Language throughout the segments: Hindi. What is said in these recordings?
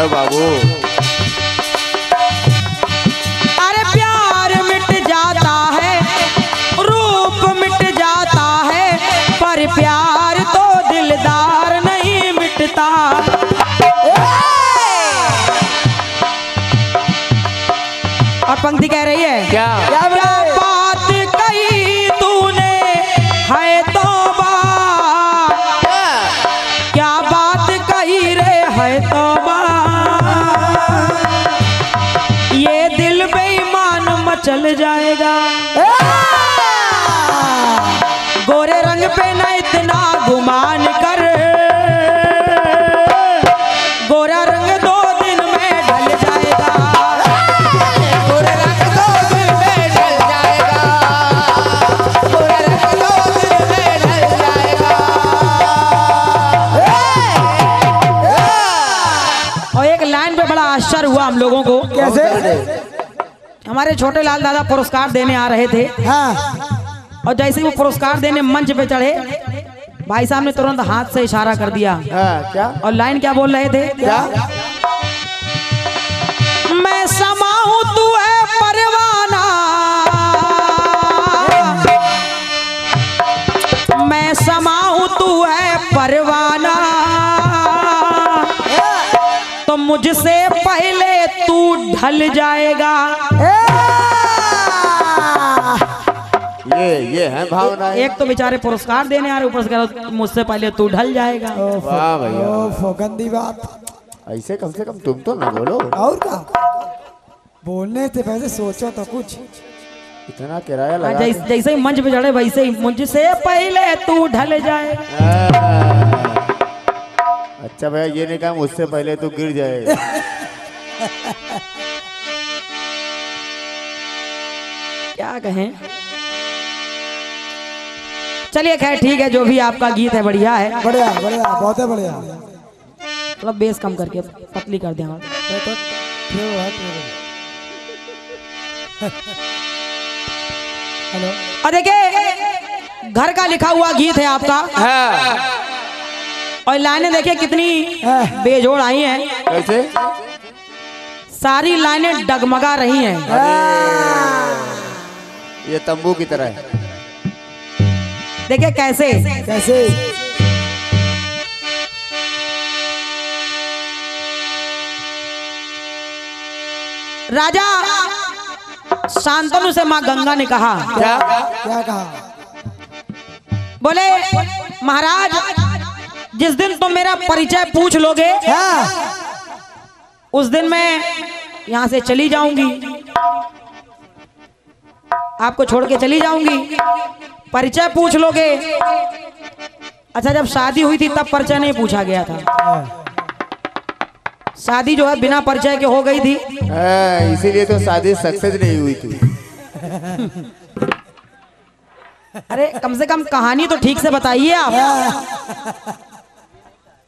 लगाओ बाबू। अरे प्यार मिट जाता है रूप मिट जाता है पर प्यार तो दिलदार नहीं मिटता। और पंक्ति कह रही है क्या? पे बड़ा आश्चर्य हुआ हम लोगों को। कैसे? हमारे छोटे लाल दादा पुरस्कार देने आ रहे थे। हाँ। और जैसे ही वो पुरस्कार देने मंच पे चढ़े भाई साहब ने तुरंत हाथ से इशारा कर दिया। हाँ क्या? और लाइन क्या बोल रहे थे? क्या? मैं समा मुझसे पहले तू ढल जाएगा। ये ये है भावना एक तो बेचारे पुरस्कार देने आ रहे ऊपर से मुझसे पहले तू ढल जाएगा। वाह भैया। गंदी बात। ऐसे कम से कम तुम तो ना बोलो। और का बोलने से पहले सोचो तो कुछ। इतना किराया हाँ, लगा जैसे ही मंच पे चढ़े वैसे ही मुझसे पहले तू ढल जाएगा हाँ। अच्छा भैया ये नहीं कहा मुझसे पहले तू गिर जाएगा क्या कहें? चलिए खैर ठीक है जो भी आपका गीत है बढ़िया है। बढ़िया बढ़िया बहुत है बढ़िया। थोड़ा बेस कम करके पतली कर दें तो है? हेलो। और देखिए घर का लिखा हुआ गीत है आपका? हाँ। और लाइनें देखिए कितनी बेजोड़ आई हैं। कैसे? सारी लाइनें डगमगा रही हैं। ये तंबू की तरह है। देखिए कैसे। कैसे? राजा शांतनु से माँ गंगा ने कहा। क्या? क्या कहा? बोले महाराज जिस दिन तुम मेरा परिचय पूछ लोगे हाँ। उस दिन मैं यहाँ से चली जाऊँगी। आपको छोड़ के चली जाऊँगी। परिचय पूछ लोगे। अच्छा जब शादी हुई थी तब परिचय नहीं पूछा गया था। शादी जो है बिना परिचय के हो गई थी। हाँ, इसीलिए तो शादी सक्सेस नहीं हुई थी। अरे कम से कम कहानी तो ठीक से बताइए आप।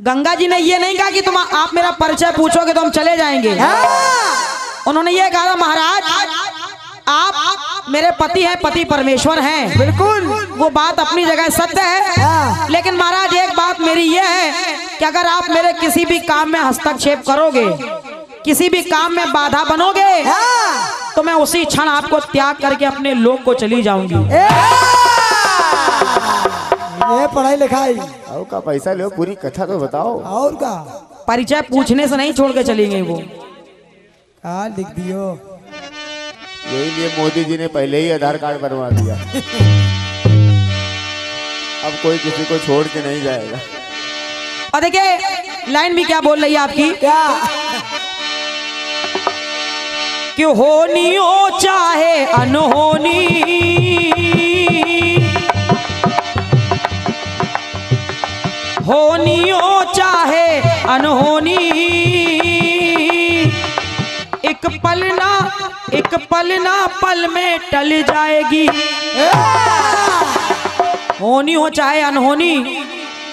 गंगा जी ने ये नहीं कहा कि तुम आप मेरा परिचय पूछोगे तो हम चले जाएँगे। उन्होंने ये कहा महाराज आप मेरे पति हैं पति परमेश्वर हैं। बिल्कुल। वो बात अपनी जगह सत्य है। लेकिन महाराज एक बात मेरी ये है कि अगर आप मेरे किसी भी काम में हस्तक्षेप करोगे किसी भी काम में बाधा बनोगे तो मैं उसी क्षण आपको त्याग करके अपने लोग को चली जाऊँगी। ये पढ़ाई लिखाई। आओ का पैसा लो पूरी कथा तो बताओ। और का परिचय पूछने से नहीं छोड़ के चली गई वो। कहा लिख दियो। यही लिए मोदी जी ने पहले ही आधार कार्ड बनवा दिया। अब कोई किसी को छोड़ के नहीं जाएगा। और देखिए लाइन भी क्या बोल रही है आपकी? क्या? कि होनी हो चाहे अनहोनी। होनी हो चाहे अनहोनी। एक पल ना, एक पल ना पल में टल जाएगी। होनी हो चाहे अनहोनी,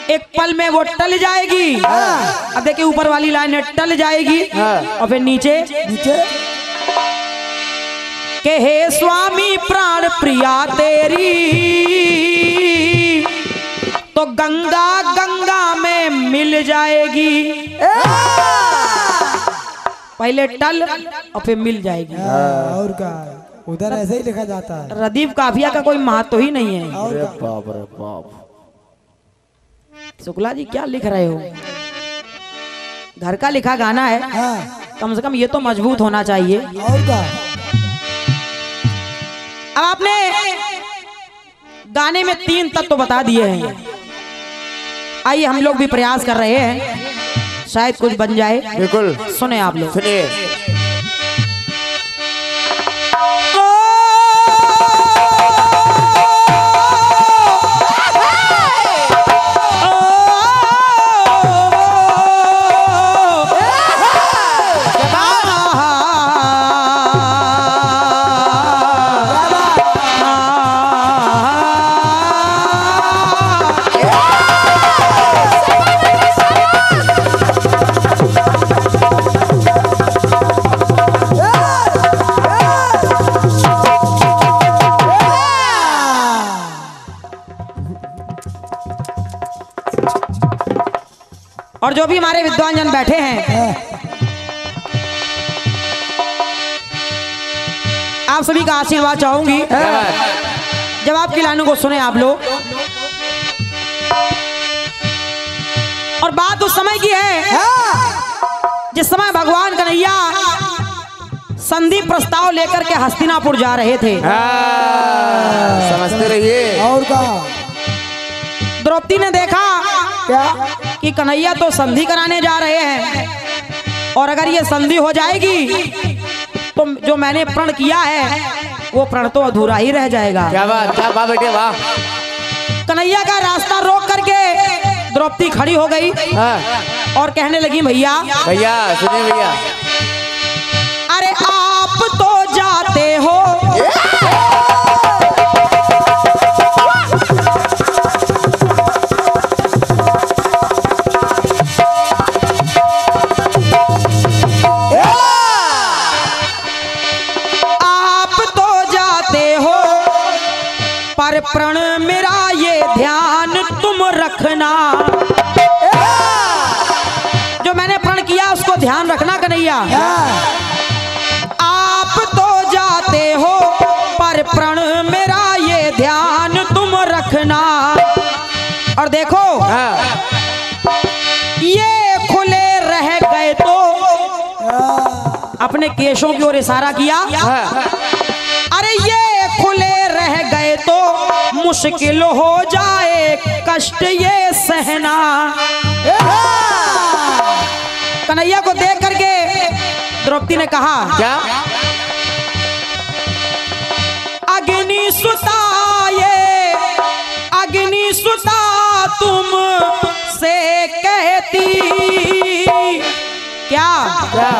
एक पल में वो टल जाएगी। अब देखिए ऊपर वाली लाइन है, टल जाएगी। और फिर नीचे नीचे। के हे स्वामी प्राण प्रिया तेरी। तो गंगा गंगा में मिल जाएगी। पहले टल और फिर मिल जाएगी। हाँ, और का उधर ऐसे ही लिखा जाता है। रदीफ काफिया का कोई महत्व ही नहीं है। बाप रे बाप। शुक्ला जी क्या लिख रहे हो? घर का लिखा गाना है। हाँ। कम से कम ये तो मज़बूत होना चाहिए। और का अब आपने गाने में तीन तत्व तो बता दिए हैं। आइए हम लोग भी प्रयास कर रहे हैं। शायद कुछ बन जाए। बिल्कुल। सुने आप लोग। सुनिए। जो भी हमारे विद्वान जन बैठे हैं। आप सभी का आशीर्वाद चाहूँगी। जब आपकी लाइनों को सुने आप लोग। और बात उस समय की है जिस समय भगवान कन्हैया संधि प्रस्ताव लेकर के हस्तिनापुर जा रहे थे। समझते रहिए। और का द्रौपदी ने देखा क्या? कि कन्हैया तो संधि कराने जा रहे हैं। और अगर ये संधि हो जाएगी तो जो मैंने प्रण किया है वो प्रण तो अधूरा ही रह जाएगा। क्या बात क्या बात बेटे वाह। कन्हैया का रास्ता रोक करके द्रौपदी खड़ी हो गई। हाँ, और कहने लगी भैया भैया सुनिए भैया। अरे आप तो जाते हो। केशों की ओर इशारा किया। अरे ये खुले रह गए तो मुश्किल हो जाए कष्ट ये सहना। कन्हैया को देख करके द्रौपदी ने कहा क्या? अग्नि सुता ये अग्नि सुता तुम से कहती। क्या? क्या?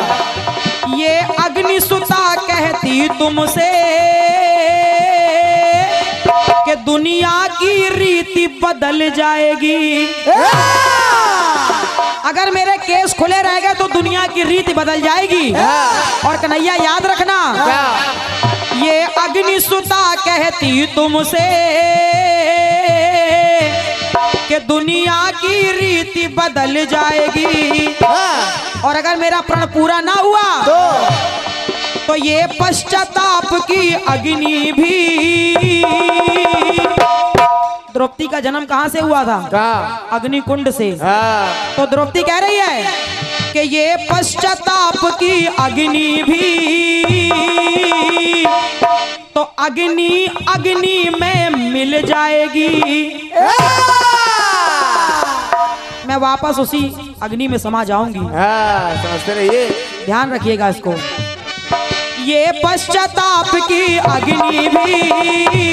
ये अग्नि सुता कहती तुमसे कि दुनिया की रीति बदल जाएगी। अगर मेरे केस खुले रह गए तो दुनिया की रीति बदल जाएगी। और कन्हैया, याद रखना, ये अग्नि सुता कहती तुमसे कि दुनिया की रीति बदल जाएगी। और अगर मेरा प्रण पूरा ना हुआ तो? तो ये पश्चाताप की अग्नि भी। द्रौपदी का जन्म कहाँ से हुआ था? कहा? अग्नि कुंड से। हाँ, तो द्रौपदी कह रही है कि ये पश्चाताप की अग्नि भी। तो अग्नि अग्नि में मिल जाएगी। मैं वापस उसी अग्नि में समा जाऊँगी। हाँ, समझते रहिए। ध्यान रखिएगा इसको। ये पश्चाताप की अग्नि भी।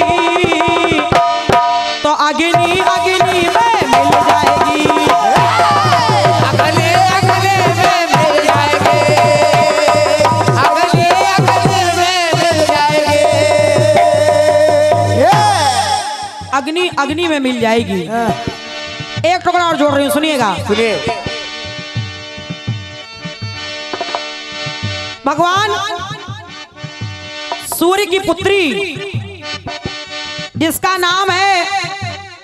तो अग्नि अग्नि में मिल जाएगी। अगले अगले में मिल जाएँगे। अगले अगले में मिल जाएँगे। अग्नि अग्नि में मिल जाएगी। एक टुकड़ा और जोड़ रही हूँ सुनिएगा? सुनिए। भगवान सूर्य की पुत्री जिसका नाम है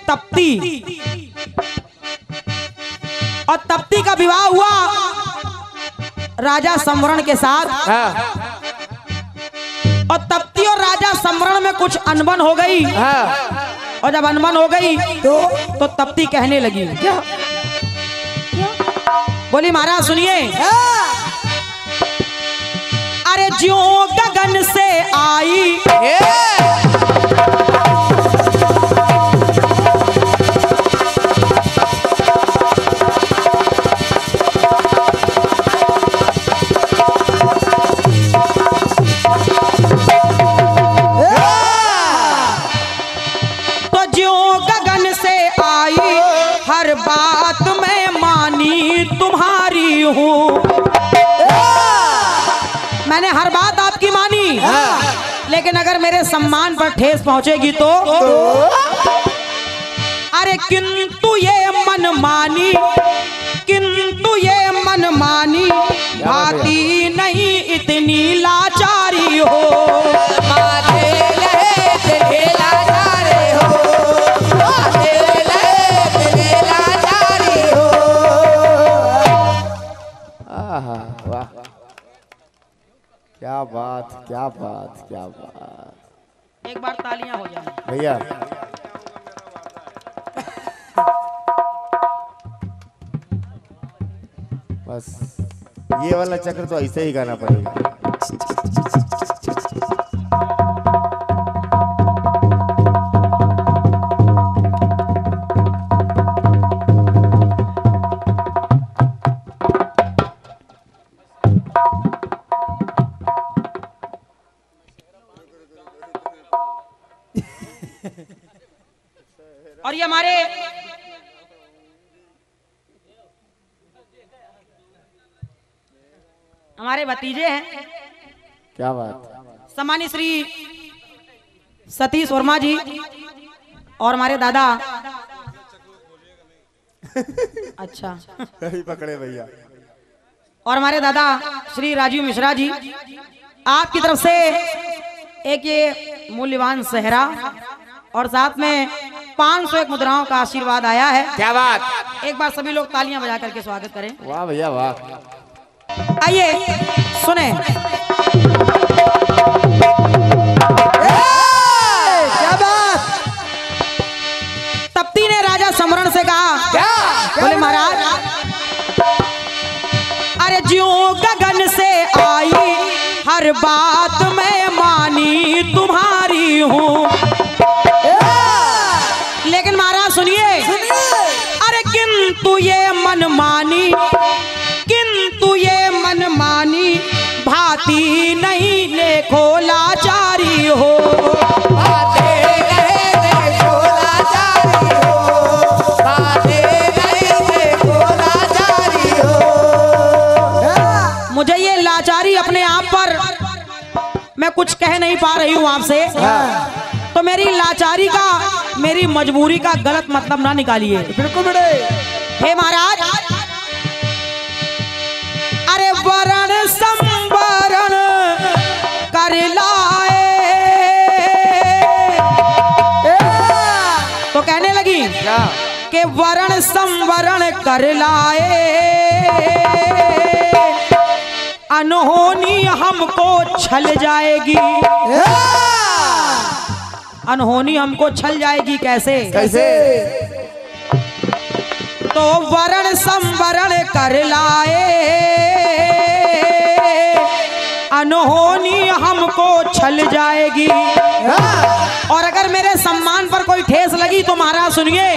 तप्ती। और तप्ती का विवाह हुआ राजा संवरण के साथ। हाँ। और तप्ती और राजा संवरण में कुछ अनबन हो गई। हाँ। और जब अनबन हो गई तो तो तप्ती कहने लगी। क्या? बोली महाराज सुनिए। अरे ज्यो गगन से आई ठेस पहुंचेगी तो? अरे किंतु ये मन मानी, किंतु ये मन मानी, भाती नहीं इतनी लाचारी हो। क्या बात क्या बात क्या बात। एक बार तालियाँ हो जाए। भैया। बस, ये वाला चक्र तो ऐसे ही गाना पड़ेगा। हमारे भतीजे हैं। क्या बात? सम्मानित श्री सतीश वर्मा जी और हमारे दादा। अच्छा। सही पकड़े भैया। और हमारे दादा श्री राजीव मिश्रा जी आपकी तरफ़ से एक ये मूल्यवान सहरा और साथ में 501 मुद्राओं का आशीर्वाद आया है। क्या बात? एक बार सभी लोग तालियाँ बजा करके स्वागत करें। वाह भैया वाह। आइए सुने क्या बात? तप्ती ने राजा समरण से कहा। क्या? बोले महाराज अरे ज्यो गगन से आई हर बात मैं मानी तुम्हारी हूँ। लेकिन महाराज सुनिए। अरे किंतु ये मन मानी किंतु ये भाती नहीं हो। रहे देखो लाचारी हो। हो। मुझे ये लाचारी अपने आप पर मैं कुछ कह नहीं पा रही हूँ आपसे। तो मेरी लाचारी का मेरी मजबूरी का गलत मतलब ना निकालिए। बिल्कुल बड़े हे महाराज के वरण संवरण कर लाए। अनहोनी हमको छल जाएगी। अनहोनी हमको छल जाएगी कैसे? कैसे? तो वरण संवरण कर लाए। अनहोनी हमको छल जाएगी। और अगर मेरे सम्मान पर कोई ठेस लगी तो महाराज सुनिए।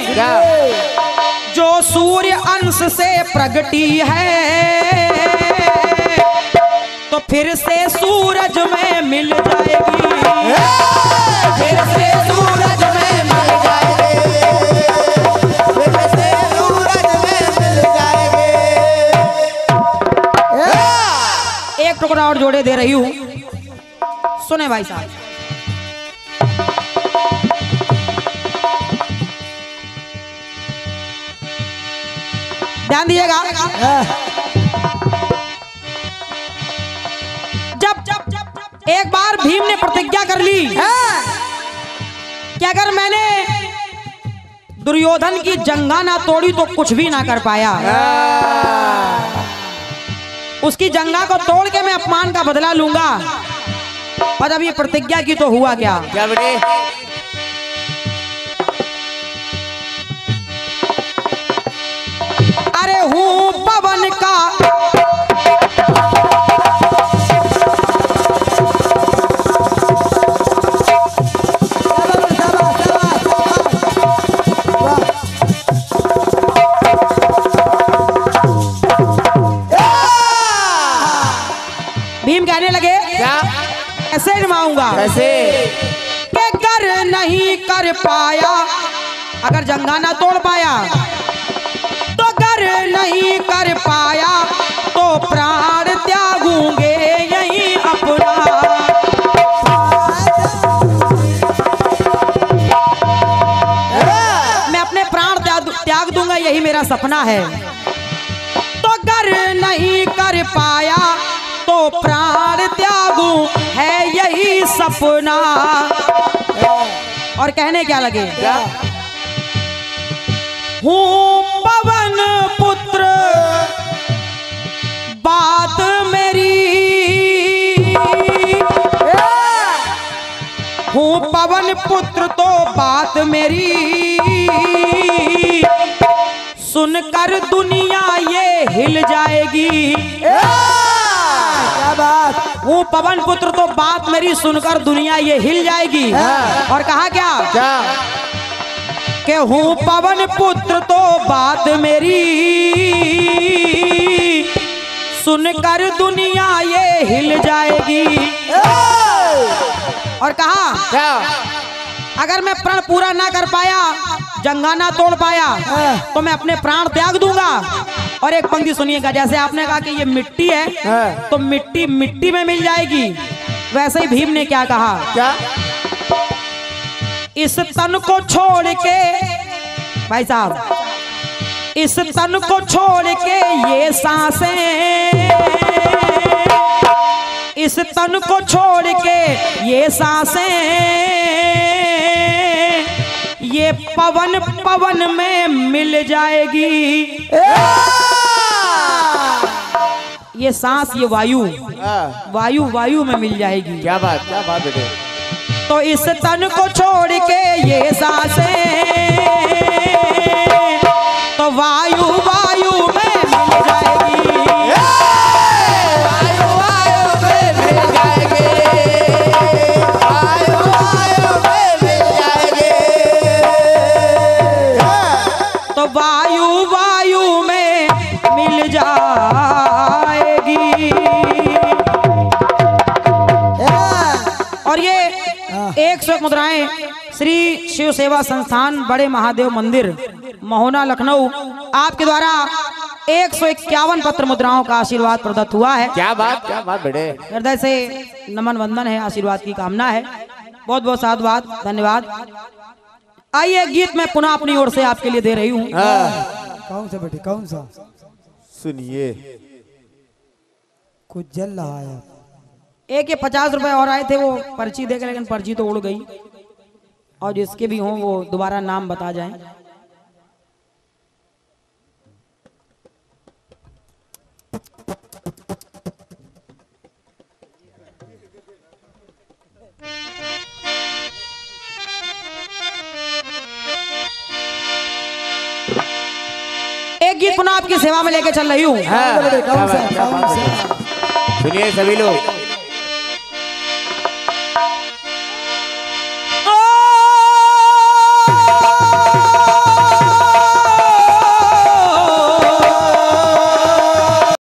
जो सूर्य अंश से प्रगटी है तो फिर से सूरज में मिल जाएगी। फिर से सूरज एक और जोड़े दे रही हूँ। सुने भाई साहब। ध्यान दीजिएगा। जब जब। एक बार भीम ने प्रतिज्ञा कर ली। कि अगर मैंने दुर्योधन की जंगा ना तोड़ी तो कुछ भी ना कर पाया। उसकी जंगा को तोड़ के मैं अपमान का बदला लूँगा। पर अब ये प्रतिज्ञा की तो हुआ क्या? क्या बेटे? अरे हूँ पवन का ऐसे निभाऊँगा? कैसे? के कर नहीं कर पाया। अगर जंगा ना तोड़ पाया तो कर नहीं कर पाया। तो प्राण त्यागूँगे यही अपना। मैं अपने प्राण त्याग त्याग दूँगा यही मेरा सपना है। तो कर नहीं कर पाया तो प्राण त्यागू। है यही सपना। और कहने क्या लगे? हूँ पवन पुत्र बात मेरी। हूँ पवन पुत्र तो बात मेरी। सुनकर दुनिया ये हिल जाएगी। क्या बात? हूँ पवन पुत्र बात मेरी सुनकर दुनिया ये हिल जाएगी। और कहा क्या? क्या? कि हूँ पवन पुत्र तो बात मेरी। सुनकर दुनिया ये हिल जाएगी। और कहा? क्या? अगर मैं प्रण पूरा ना कर पाया जंगा ना तोड़ पाया तो मैं अपने प्राण त्याग दूँगा। और एक पंक्ति सुनिएगा जैसे आपने कहा कि ये मिट्टी है हाँ। तो मिट्टी मिट्टी में मिल जाएगी। वैसे ही भीम ने क्या कहा? क्या? इस तन को छोड़ के भाई साहब इस तन को छोड़ के ये साँसें इस तन को छोड़ के ये साँसें ये पवन पवन में मिल जाएगी। ये सांस ये वायु। वायु वायु में मिल जाएगी। क्या बात क्या बात बेटे। तो इस तन को छोड़ के ये साँसें तो वायु वायु में मिल जाएगी। आयो आयो में मिल जाएँगे आयो आयो में मिल जाएँगे तो वायु वायु में मिल जाएगी। एक मुद्राएँ श्री शिव सेवा संस्थान बड़े महादेव मंदिर महोना लखनऊ आपके द्वारा एक सौ इक्यावन पत्र मुद्राओं का आशीर्वाद प्रदत्त हुआ है। क्या बात क्या बात बेटे। हृदय से नमन वंदन है आशीर्वाद की कामना है। बहुत बहुत साधुवाद धन्यवाद। आइए गीत मैं पुनः अपनी ओर से आपके लिए दे रही हूँ। हाँ। कौन सा बेटे कौन सा? सुनिए। कुछ जल रहा है एक ये पचास रुपए और आए थे वो पर्ची देकर लेकिन पर्ची तो उड़ गई। और जिसके भी हों वो दोबारा नाम बता जाए। एक गीत पुनः आपकी सेवा में लेके चल रही हूँ। है। सुनिए सभी लोग।